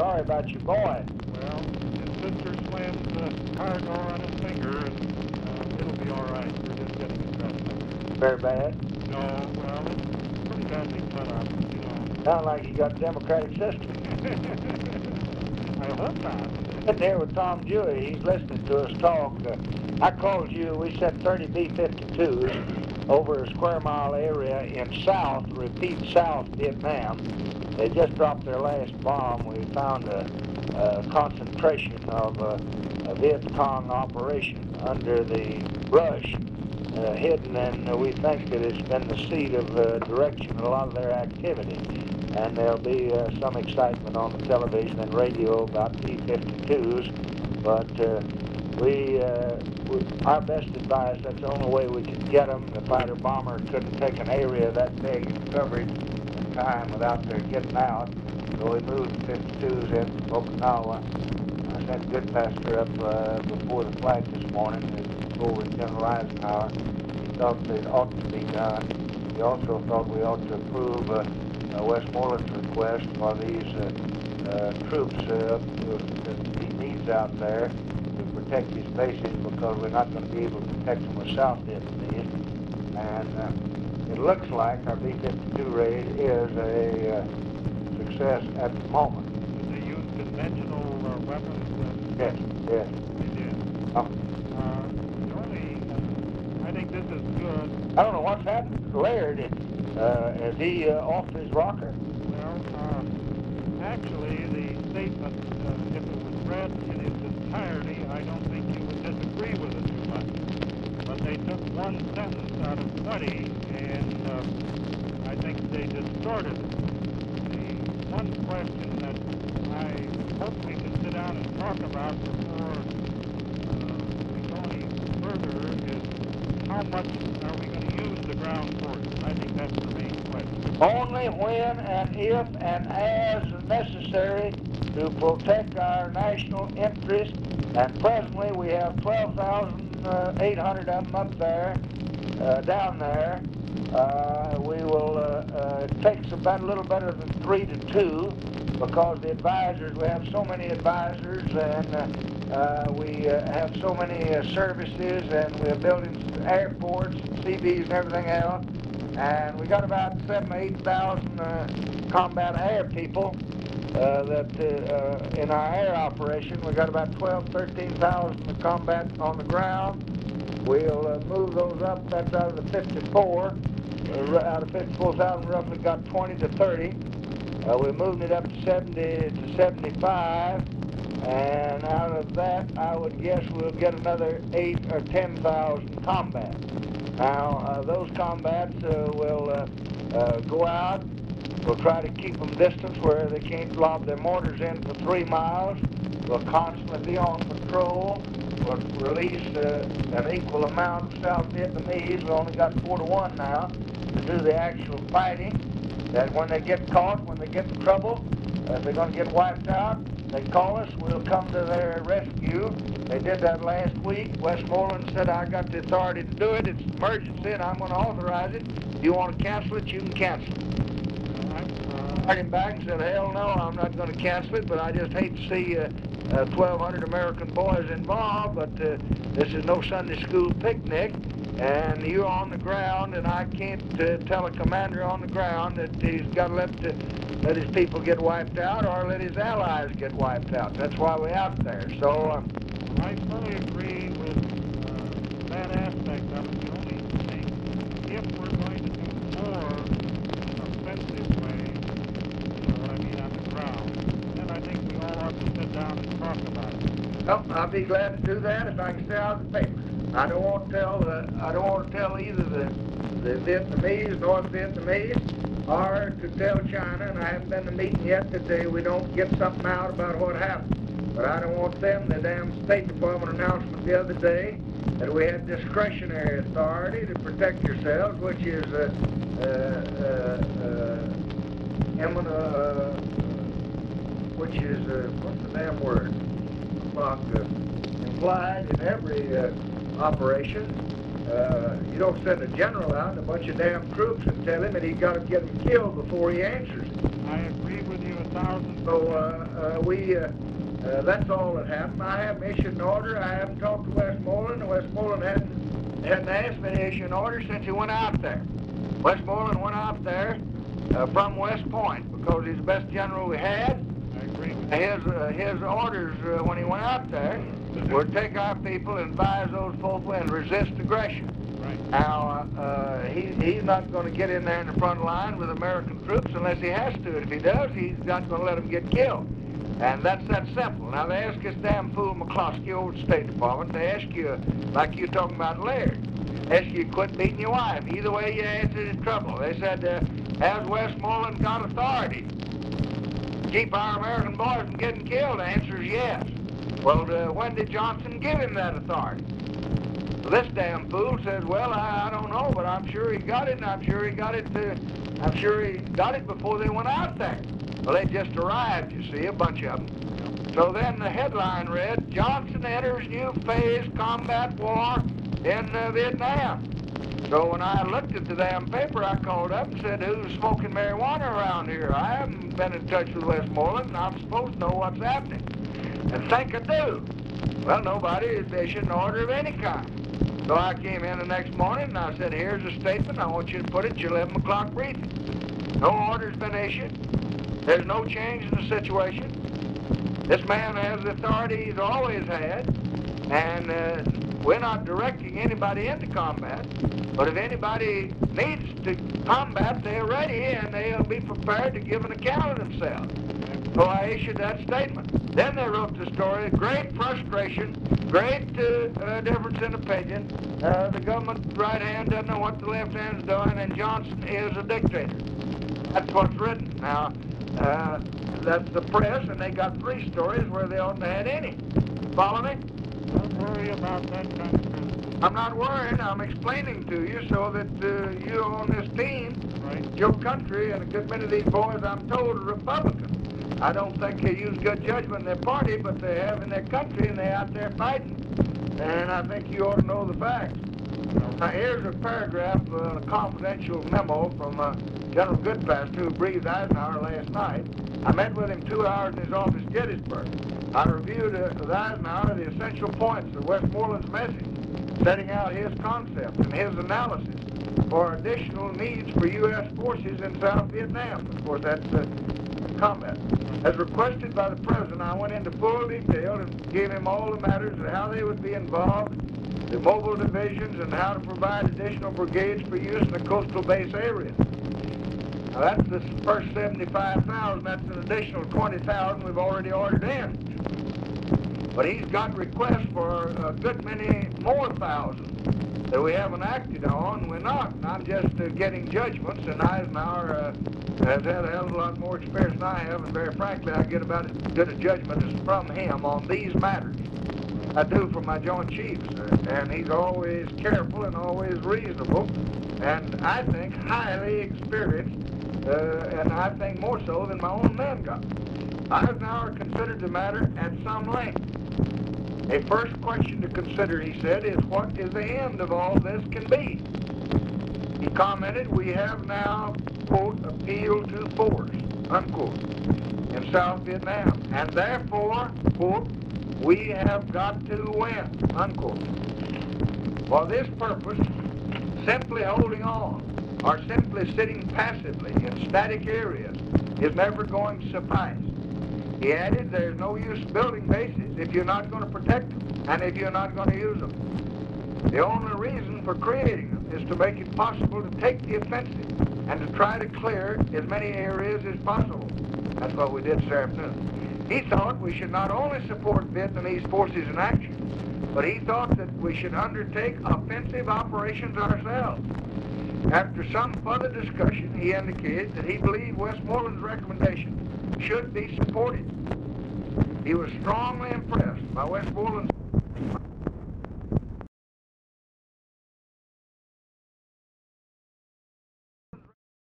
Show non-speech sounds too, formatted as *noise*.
sorry about your boy. Well, his sister slammed the car door on his finger, and uh, it'll be all right. We're just getting it dressed. Very bad. No, well, it's pretty badly cut up, you know. Like you got a democratic system. *laughs* I hope not. Sitting there with Tom Dewey, he's listening to us talk. Uh, I called you, we said 30 B-52s over a square mile area in South, repeat South Vietnam. They just dropped their last bomb. We found a, a concentration of a, a Viet Cong operation under the brush, uh, hidden, and uh, we think that it's been the seat of uh, direction of a lot of their activity. And there'll be uh, some excitement on the television and radio about B-52s, but uh, we, uh, our best advice, that's the only way we could get them. The fighter bomber couldn't take an area that big and coverage in time without their getting out. So we moved 52s in from Okinawa. I sent Goodpaster up uh, before the flight this morning to with General Eisenhower. He thought they ought to be done. He also thought we ought to approve uh, uh, Westmoreland's request for these uh, uh, troops uh, that he needs out there protect these bases because we're not going to be able to protect them with South Vietnamese. And uh, it looks like our B-52 raid is a uh, success at the moment. Did they use conventional uh, weapons? Yes, yes. They did. Oh. Uh, uh, I think this is good. I don't know what's happened. Laird, uh, is he uh, off his rocker? Well, uh, actually, the statement, uh, if it was read in its entirety, I don't think you would disagree with it too much. But they took one sentence out of 20, and uh, I think they distorted. The one question that I hope we can sit down and talk about before uh, we go any further is how much are we going to use the ground forces? I think that's the main question. Only when and if and as necessary to protect our national interest. And presently we have 12,800 of them up there, uh, down there. Uh, we will, uh, uh, it takes about a little better than three to two because the advisors, we have so many advisors and uh, uh, we uh, have so many uh, services and we're building airports, CBs and everything else. And we got about seven, eight thousand uh, combat air people uh, that uh, uh, in our air operation. We got about 12, 13,000 combat on the ground. We'll uh, move those up. That's out of the 54. Uh, out of 54,000, roughly got 20 to 30. Uh, we're moving it up to 70 to 75. And out of that, I would guess we'll get another 8 or 10,000 combat. Now, uh, those combats uh, will uh, uh, go out. We'll try to keep them distance where they can't lob their mortars in for three miles. We'll constantly be on patrol. We'll release uh, an equal amount of South Vietnamese. We only got four to one now to do the actual fighting. That when they get caught, when they get in trouble, uh, if they're going to get wiped out, they call us. We'll come to their rescue. They did that last week. Westmoreland said, I got the authority to do it. It's an emergency, and I'm going to authorize it. If you want to cancel it, you can cancel it. I came back and said, hell no, I'm not going to cancel it, but I just hate to see uh, uh, 1,200 American boys involved, but uh, this is no Sunday school picnic, and you're on the ground, and I can't uh, tell a commander on the ground that he's got to let, uh, let his people get wiped out or let his allies get wiped out. That's why we're out there. So, uh, I fully agree with uh, that aspect of it. The only thing, if we're going to do more offensive way, you know what I mean, on the ground, then I think we all ought to sit down and talk about it. well, I'll be glad to do that if I can stay out of the paper. I don't want to tell the, I don't want to tell either the, the Vietnamese, North Vietnamese, or to tell China, and I haven't been to meeting yet, they, we don't get something out about what happened. But I don't want them, the damn State Department announcement the other day that we had discretionary authority to protect yourselves, which is uh, uh, uh, uh, emin- uh, which is, uh, what's the damn word? Fuck, uh, implied in every uh, operation. Uh, you don't send a general out and a bunch of damn troops and tell him that he's got to get them killed before he answers. I agree with you a thousand. So, uh, uh, we, uh, uh, that's all that happened. I haven't issued an order. I haven't talked to Westmoreland. Westmoreland hadn't, hadn't asked me to issue an order since he went out there. Westmoreland went out there, uh, from West Point because he's the best general we had. I agree with His, uh, his orders, uh, when he went out there, were take our people and advise those folk and resist aggression. Right. Now, uh, uh, he, he's not going to get in there in the front line with American troops unless he has to. And if he does, he's not going to let them get killed. And that's that simple. Now, they ask this damn fool McCloskey over at the State Department, they ask you, like you talking about Laird, ask you to quit beating your wife. Either way, you answered in trouble. They said, uh, has Westmoreland got authority keep our American boys from getting killed? The answer is yes. Well, uh, when did Johnson give him that authority? This damn fool says, well, I, I don't know, but I'm sure he got it, and I'm sure he got it, I'm sure he got it before they went out there. Well, they just arrived, you see, a bunch of them. So then the headline read, Johnson enters new phase combat war in uh, Vietnam. So when I looked at the damn paper, I called up and said, who's smoking marijuana around here? I haven't been in touch with Westmoreland, and I'm supposed to know what's happening. And think I do. Well, nobody is issued an order of any kind. So I came in the next morning and I said, here's a statement. I want you to put it at your 11 o'clock briefing. No order's been issued. There's no change in the situation. This man has the authority he's always had. And uh, we're not directing anybody into combat. But if anybody needs to combat, they're ready and they'll be prepared to give an account of themselves. So I issued that statement. Then they wrote the story, great frustration, great uh, uh, difference in opinion. Uh, the government right hand doesn't know what the left hand's doing, and Johnson is a dictator. That's what's written. Now, uh, that's the press, and they got three stories where they oughtn't have had any. Follow me? Don't worry about that kind of business. I'm not worrying. I'm explaining to you so that uh, you on this team, Right. your country, and a good many of these boys, I'm told, are Republican. I don't think they use good judgment in their party, but they have in their country, and they're out there fighting. And I think you ought to know the facts. Now, here's a paragraph, uh, a confidential memo from uh, General Goodpaster, who breathed Eisenhower last night. I met with him two hours in his office, at Gettysburg. I reviewed uh, with Eisenhower the essential points of Westmoreland's message, setting out his concepts and his analysis for additional needs for U.S. forces in South Vietnam. Of course, that's uh, combat. As requested by the President, I went into full detail and gave him all the matters of how they would be involved, the mobile divisions, and how to provide additional brigades for use in the coastal base area. Now, that's the first 75,000. That's an additional 20,000 we've already ordered in. But he's got requests for a good many more thousands that we haven't acted on. We're not. And I'm just uh, getting judgments, and Eisenhower uh, has had a hell of a lot more experience than I have, and very frankly, I get about as good a judgment as from him on these matters. I do from my Joint Chiefs, uh, and he's always careful and always reasonable, and I think highly experienced, uh, and I think more so than my own men got. I have now considered the matter at some length. A first question to consider, he said, is what is the end of all this can be? He commented, we have now, quote, appealed to force, unquote, in South Vietnam, and therefore, quote, we have got to win, unquote. For this purpose, simply holding on or simply sitting passively in static areas is never going to suffice. He added, there's no use building bases if you're not going to protect them and if you're not going to use them. The only reason for creating them is to make it possible to take the offensive and to try to clear as many areas as possible. That's what we did this afternoon. He thought we should not only support Vietnamese forces in action, but he thought that we should undertake offensive operations ourselves. After some further discussion, he indicated that he believed Westmoreland's recommendation should be supported. He was strongly impressed by Westmoreland's